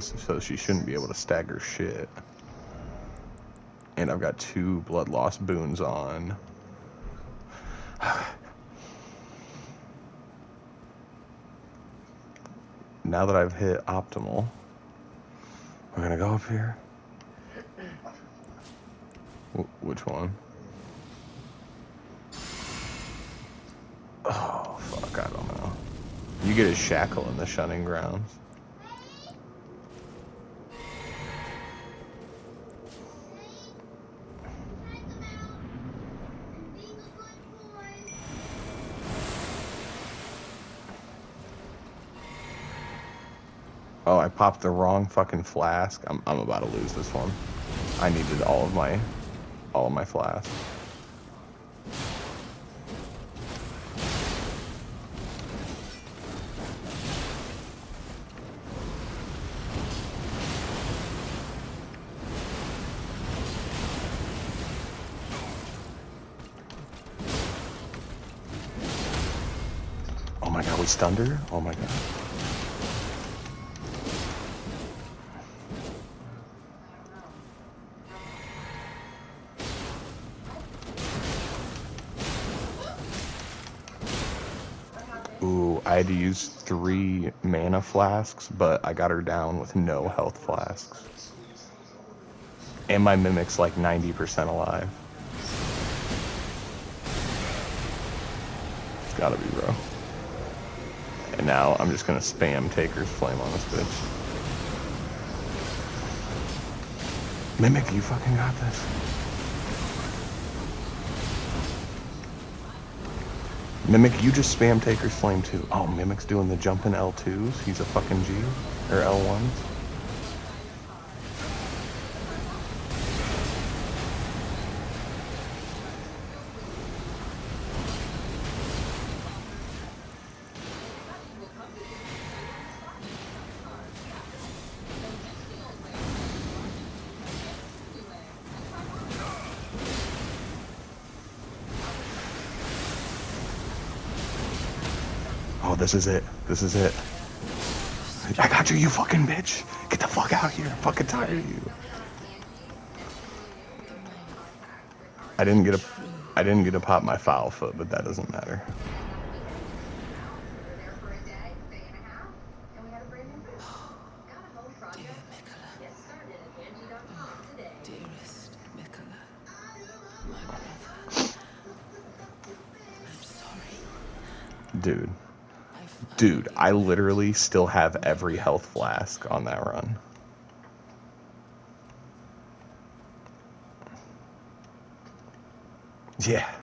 so she shouldn't be able to stagger shit. And I've got two blood loss boons on. now that I've hit optimal, we're gonna go up here. Wh- which one? Oh, fuck, I don't know. You get a shackle in the shunning grounds. Oh, I popped the wrong fucking flask. I'm, I'm about to lose this one. I needed all of my, all of my flasks. Oh my god, we stunned her? Oh my god. Ooh, I had to use three mana flasks, but I got her down with no health flasks. And my mimic's like 90% alive. It's gotta be, bro. And now I'm just gonna spam Taker's Flame on this bitch. Mimic, you fucking got this. Mimic, you just spam Taker's Flame too. Oh, Mimic's doing the jumping L2s. He's a fucking G. Or L1s. This is it. This is it. I got you, you fucking bitch. Get the fuck out of here. I'm fucking tired of you. I didn't get a I didn't get to pop my fowl foot, but that doesn't matter. Dearest Miquella, my brother, I'm sorry. Dude. Dude, I literally still have every health flask on that run. Yeah.